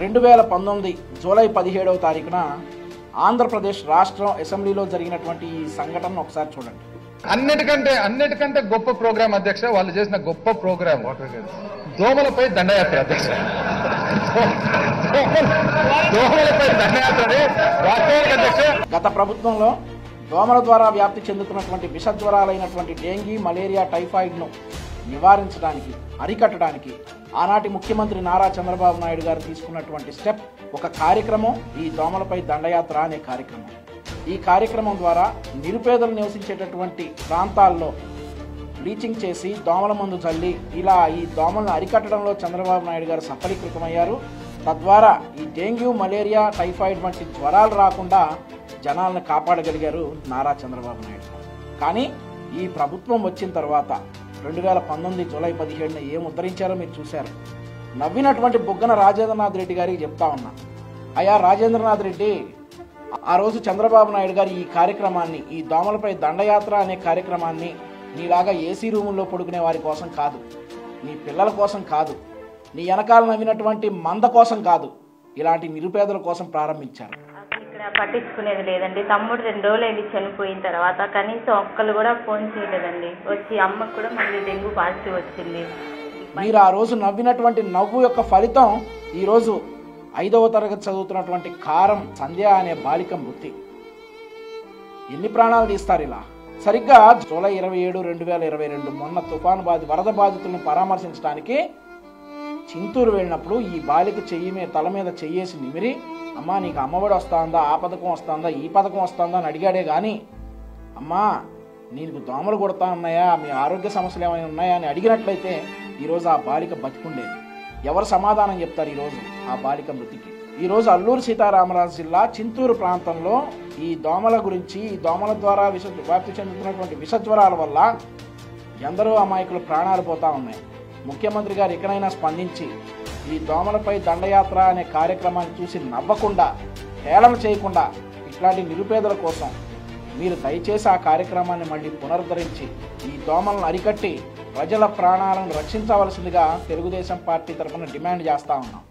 రెండు వేల పంతొమ్మిది జూలై పదిహేడవ తారీఖున ఆంధ్రప్రదేశ్ రాష్ట్రం అసెంబ్లీలో జరిగినటువంటి ఈ సంఘటనను ఒకసారి చూడండి. అన్నిటికంటే అన్నిటికంటే గొప్ప ప్రోగ్రాం అధ్యక్ష వాళ్ళు చేసిన గొప్ప ప్రోగ్రాం. దోమలపై దండయాత్ర అధ్యక్ష. దోమలపై దండయాత్రని అధ్యక్ష. గత ప్రభుత్వంలో దోమల ద్వారా వ్యాప్తి చెందుతున్నటువంటి విషజ్వరాలైనటువంటి డెంగీ మలేరియా టైఫాయిడ్ను నివారించడానికి అరికట్టడానికి ఆనాటి ముఖ్యమంత్రి నారా చంద్రబాబు నాయుడు గారు తీసుకున్నటువంటి స్టెప్ ఒక కార్యక్రమం ఈ దోమలపై దండయాత్ర అనే కార్యక్రమం. ఈ కార్యక్రమం ద్వారా నిరుపేదలు నివసించేటటువంటి ప్రాంతాల్లో బ్లీచింగ్ చేసి దోమల మందు చల్లి ఇలా ఈ దోమలను అరికట్టడంలో చంద్రబాబు నాయుడు గారు సఫలీకృతమయ్యారు. తద్వారా ఈ డెంగ్యూ మలేరియా టైఫాయిడ్ వంటి జ్వరాలు రాకుండా జనాలను కాపాడగలిగారు నారా చంద్రబాబు నాయుడు గారు. కానీ ఈ ప్రభుత్వం వచ్చిన తర్వాత రెండు వేల పంతొమ్మిది జూలై పదిహేడున ఏం ఉద్ధరించారో మీరు చూశారు. నవ్వినటువంటి బుగ్గన రాజేంద్రనాథ్ రెడ్డి గారికి చెప్తా ఉన్నా. అయ్యా రాజేంద్రనాథ్ రెడ్డి ఆ రోజు చంద్రబాబు నాయుడు గారు ఈ కార్యక్రమాన్ని ఈ దోమలపై దండయాత్ర అనే కార్యక్రమాన్ని నీలాగా ఏసీ రూముల్లో పడుకునే వారి కోసం కాదు నీ పిల్లల కోసం కాదు నీ వెనకాల నవ్వినటువంటి మంద కోసం కాదు ఇలాంటి నిరుపేదల కోసం ప్రారంభించారు. పట్టించుకునేది లేదండి. తమ్ముడు రెండు రోజులు అయింది చనిపోయిన తర్వాత కనీసం ఒక్కరు కూడా ఫోన్ చేయలేదండి. వచ్చి అమ్మకు కూడా మళ్ళీ డెంగ్యూ పాజిటివ్ వచ్చింది. మీరు ఆ రోజు నవ్వినటువంటి నవ్వు యొక్క ఫలితం ఈరోజు ఐదవ తరగతి చదువుతున్నటువంటి కారం సంధ్య అనే బాలిక మృతి. ఎన్ని ప్రాణాలు తీస్తారు ఇలా? సరిగ్గా జూలై ఇరవై ఏడు రెండు వేల ఇరవై రెండు మొన్న తుఫాను బాధి వరద బాధితులను పరామర్శించడానికి చింతూరు వెళ్ళినప్పుడు ఈ బాలిక చెయ్యి మీద తల మీద చెయ్యేసి నిమిరి అమ్మా నీకు అమ్మఒడి వస్తుందా? ఆ పథకం వస్తుందా? ఈ పథకం వస్తుందా? అని అడిగాడే కానీ అమ్మా నీకు దోమలు కొడతా ఉన్నాయా? మీ ఆరోగ్య సమస్యలు ఏమైనా ఉన్నాయా? అని అడిగినట్లయితే ఈరోజు ఆ బాలిక బతికుండేది. ఎవరు సమాధానం చెప్తారు ఈరోజు ఆ బాలిక మృతికి? ఈరోజు అల్లూరు సీతారామరాజు జిల్లా చింతూరు ప్రాంతంలో ఈ దోమల గురించి ఈ దోమల ద్వారా విష వ్యాప్తి చెందుతున్నటువంటి విషజ్వరాల వల్ల ఎందరో అమాయకులు ప్రాణాలు పోతా ఉన్నాయి. ముఖ్యమంత్రి గారు ఇకనైనా స్పందించి ఈ దోమలపై దండయాత్ర అనే కార్యక్రమాన్ని చూసి నవ్వకుండా హేళన చేయకుండా ఇట్లాంటి నిరుపేదల కోసం మీరు దయచేసి ఆ కార్యక్రమాన్ని మళ్ళీ పునరుద్ధరించి ఈ దోమలను అరికట్టి ప్రజల ప్రాణాలను రక్షించవలసిందిగా తెలుగుదేశం పార్టీ తరఫున డిమాండ్ చేస్తా ఉన్నాం.